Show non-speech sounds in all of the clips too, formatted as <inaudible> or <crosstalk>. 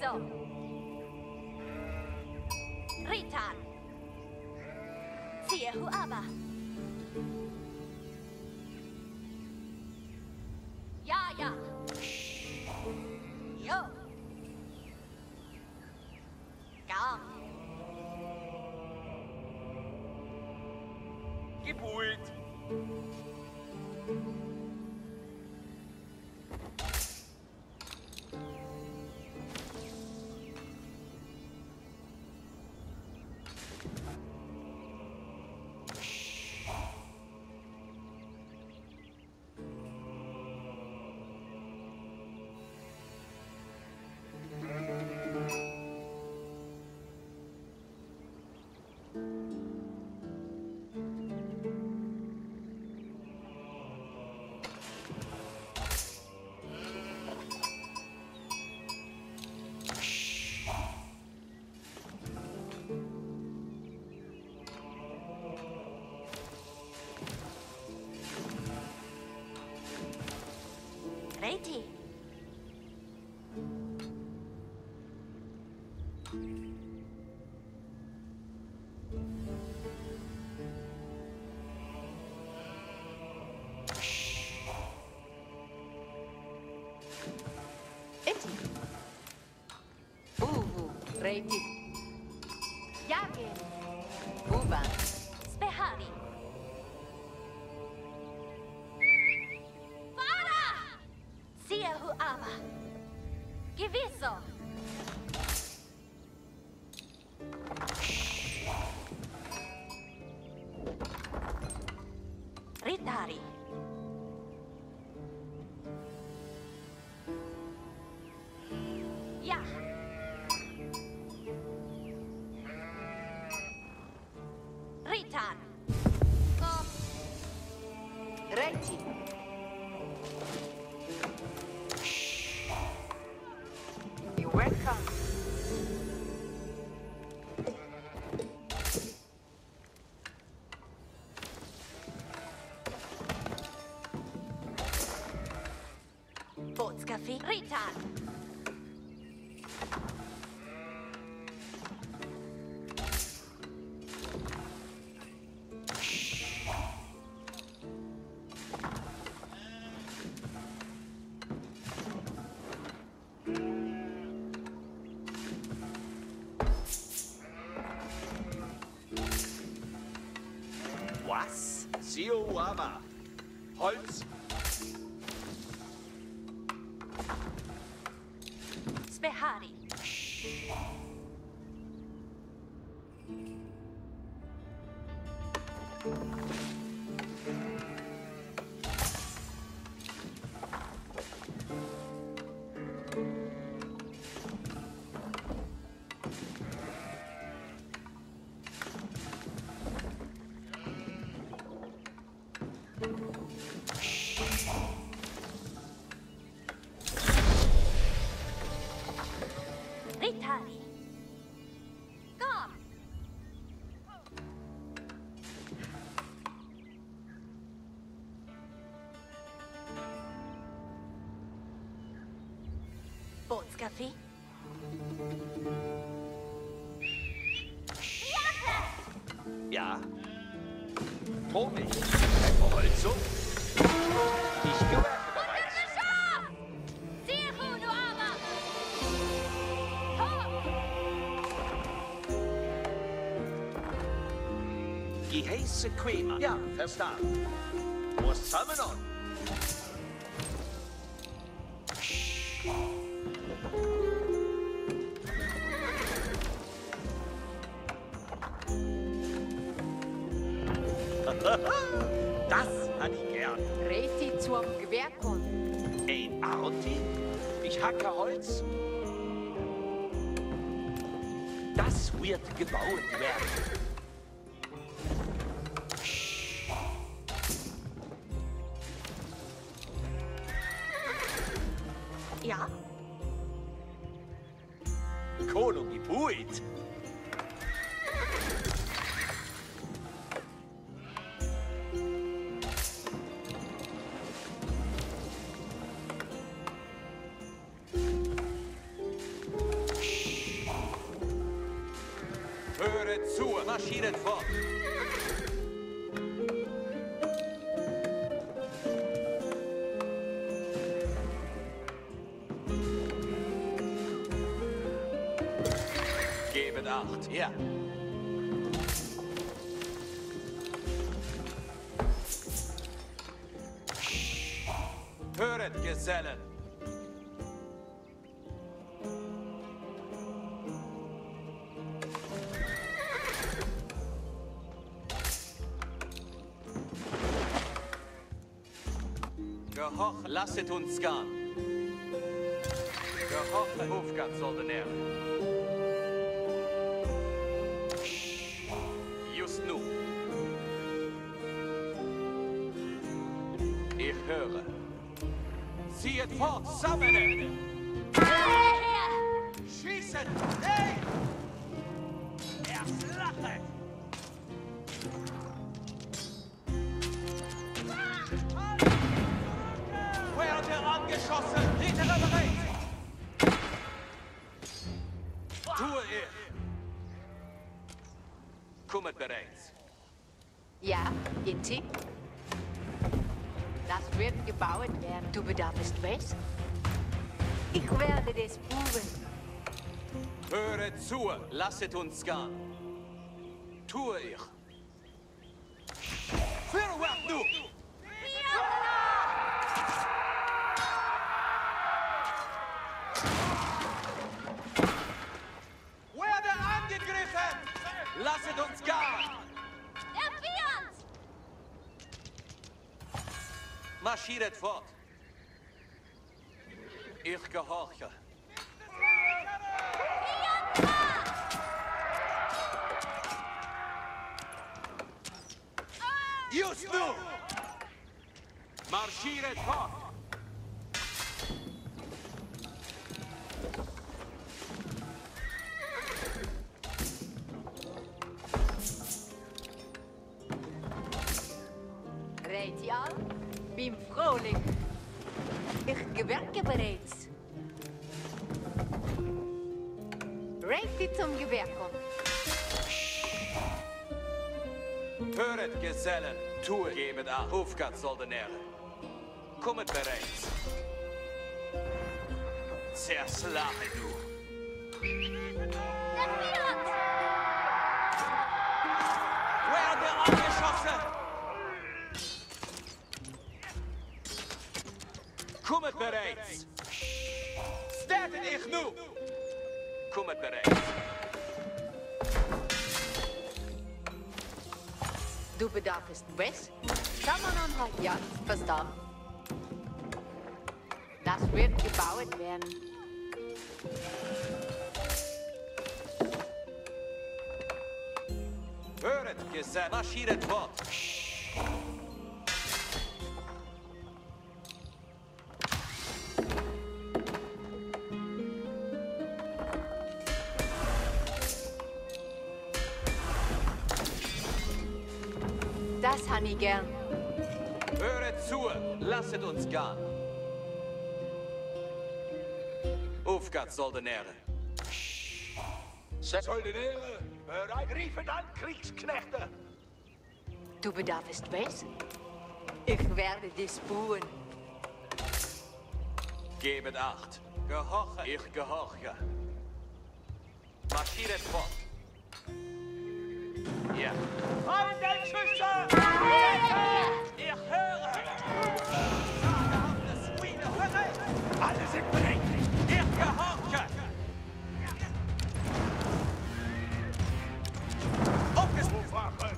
So. Ritan. Siehu aber. mighty. Eti. Uvu, reiti. Yagen. Uva. body. Was? Sio Uama. Holz. Spehari. Ritari. Båtskaffe. Ja. Ein Verholzung. Ich gewerke bereits. Ho! Geheiße Quema. Ja, verstanden. Was zusammen an? <laughs> Das habe ich gern. Reti zum Gewehrkon. Ein Arti? Ich hacke Holz. Das wird gebaut werden. Gebuit. Höret zu, marschiert fort. Ja. Höret, Gesellen. Gehorcht, lasset uns gehen. Gehorcht, Hofgattsoldatäre. Just höre. Zieht fort, sammeln! Schießen! Hey! Er slachet. Werde angeschossen! Hintere bereit! Tue ich! Kommet bereits. Ja, Inti. Das wird gebaut werden. Du bedarfst was? Ich werde des Buben. Höret zu, lasset uns gehen. Tue ich. Vorwärts nu! Werde angegriffen! Lasset uns gehen! Marschiert fort! Ich gehorche. Just nu! Marschiert fort! Vrolijk. Ich gewerke bereits. Reit zum Gewerken. Höret, Gesellen, tue, gebet an, Hofgattsoldatäre. Kommet bereits. Zerschlage du. Der Fiat! Kommet bereits! Stertet ich nu! Kommet bereits! Du bedarfst was? Samanon hat ja verstanden. Das wird gebaut werden. Höret, Gesellen, marschiert fort! Das han ich gern. Höret zu, lasset uns gehen. Hofgattsoldatäre. Soldatäre, bereit. Riefen an, Kriegsknechte. Du bedarfst was? Ich werde dich buhen. Gebet acht. Gehorche, ich gehorche. Marschiert fort. Ja. Schüsse! Ich höre! Alle sind bereit. Ich gehorche! Aufgestellt! Wache,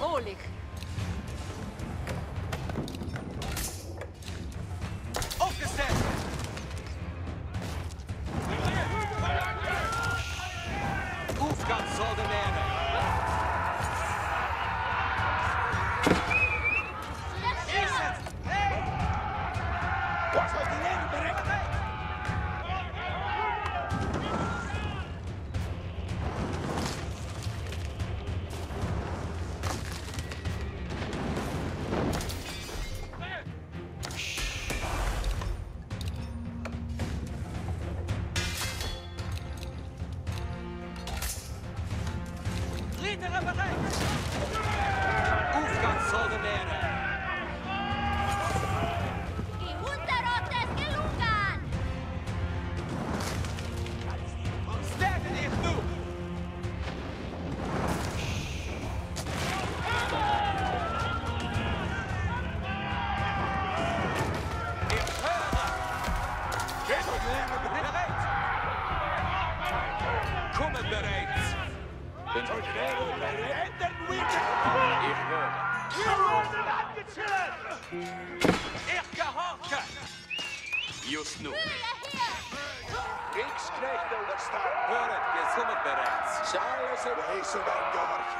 Neue Kriegsknechte onderstaan. Höret, wir sind bereits! Wezen wel gehorcht.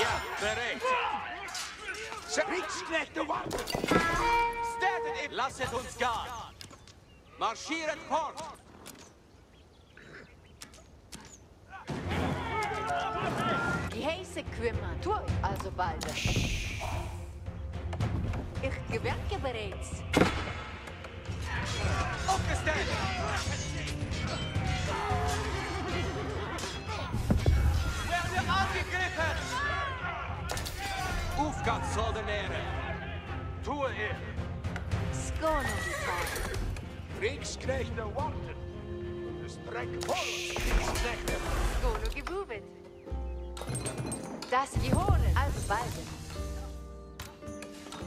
Ja, bereit! Kriegsknechte warten. Stertet ihr! Lasset uns gehen! Marschiert fort! Die Häse kümmern. Tu also bald. Ich gewerke bereits. Aufgangssoldemere! Tue er! Zeit. Kriegsknechte warten. Es trekt vor uns, Kriegsknechte. Skono gebubet. Das geholen. Also bald.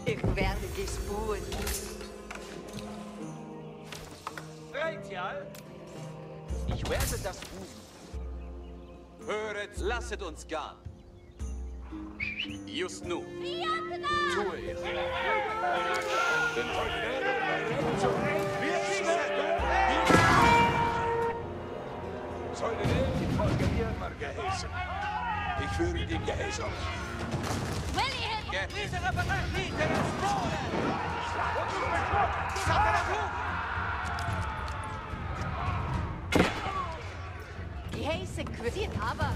Ich werde gespuren. Bereit, ja? Ich werde das rufen. Höret, lasset uns gehen! Just nu! Tue er! Sollen die Folge mir immer geheißen. Ich führe den Geheiß aus. Willi Hit! Ritere bereit! Ritere Sporen! Satanaku! Die Häse kümmern. Aber.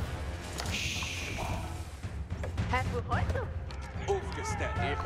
Herr Aufgestellt!